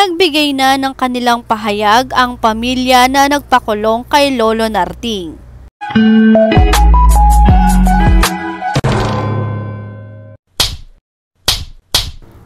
Nagbigay na ng kanilang pahayag ang pamilya na nagpakulong kay Lolo Narting.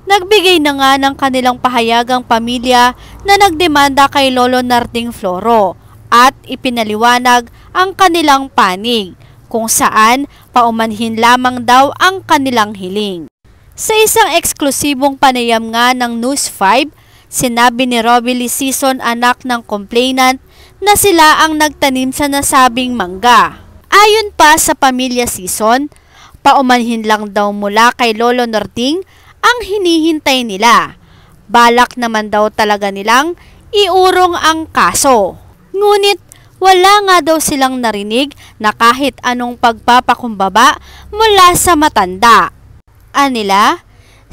Nagbigay na nga ng kanilang pahayag ang pamilya na nagdemanda kay Lolo Narting Floro at ipinaliwanag ang kanilang panig kung saan paumanhin lamang daw ang kanilang hiling. Sa isang eksklusibong panayam nga ng News 5, sinabi ni Robbie Season anak ng complainant na sila ang nagtanim sa nasabing mangga. Ayon pa sa pamilya Season, paumanhin lang daw mula kay Lolo Norting ang hinihintay nila. Balak naman daw talaga nilang iurong ang kaso. Ngunit wala nga daw silang narinig na kahit anong pagpapakumbaba mula sa matanda. Anila,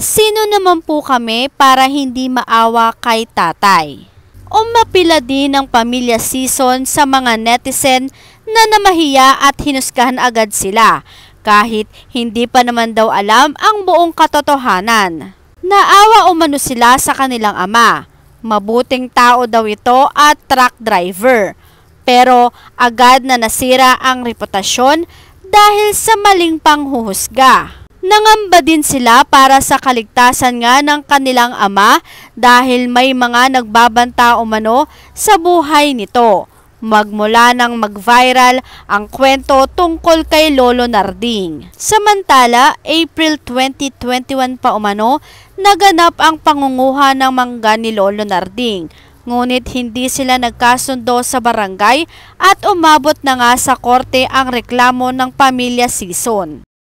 sino naman po kami para hindi maawa kay tatay? Umapila din ng pamilya season sa mga netizen na namahiya at hinusgahan agad sila kahit hindi pa naman daw alam ang buong katotohanan. Naawa umano sila sa kanilang ama. Mabuting tao daw ito at truck driver. Pero agad na nasira ang reputasyon dahil sa maling panghuhusga. Nangamba din sila para sa kaligtasan nga ng kanilang ama dahil may mga nagbabanta umano sa buhay nito magmula nang mag-viral ang kwento tungkol kay Lolo Narding. Samantala, April 2021 pa umano, naganap ang pangunguha ng mangga ni Lolo Narding. Ngunit hindi sila nagkasundo sa barangay at umabot na nga sa korte ang reklamo ng pamilya Sison.